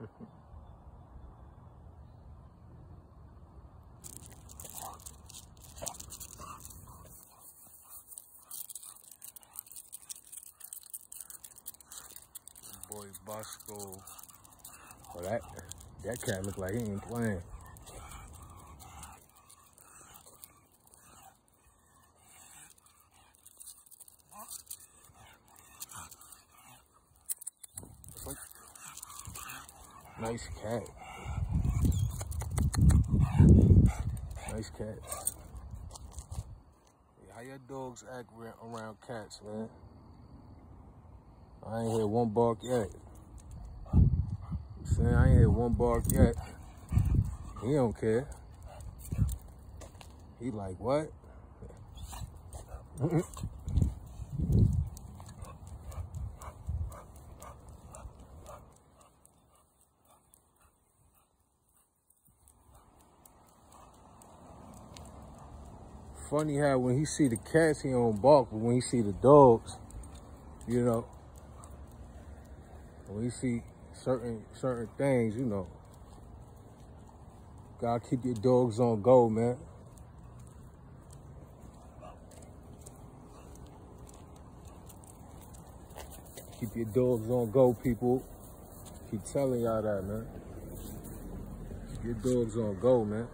Boy Bosco. Oh, that that cat look like he ain't playing. Nice cat. Nice cat. how your dogs act around cats, man? I ain't hear one bark yet. saying I ain't hear one bark yet. He don't care. He like, what? funny how when he see the cats, he don't bark, but when he see the dogs, you know, when he see certain certain things, you know, gotta keep your dogs on go, man. Keep your dogs on go, people. Keep telling y'all that, man. Keep your dogs on go, man.